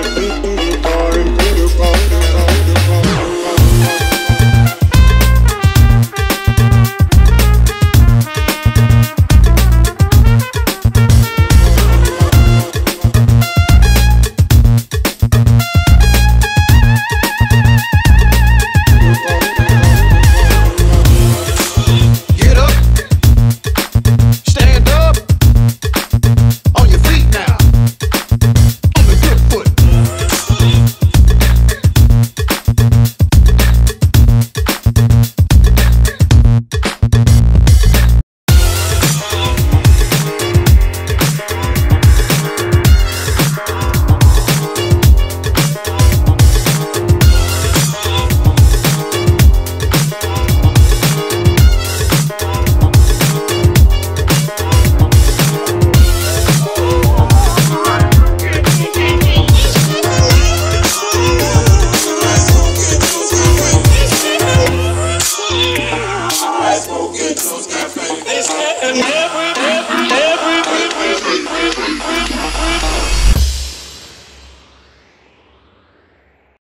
Get and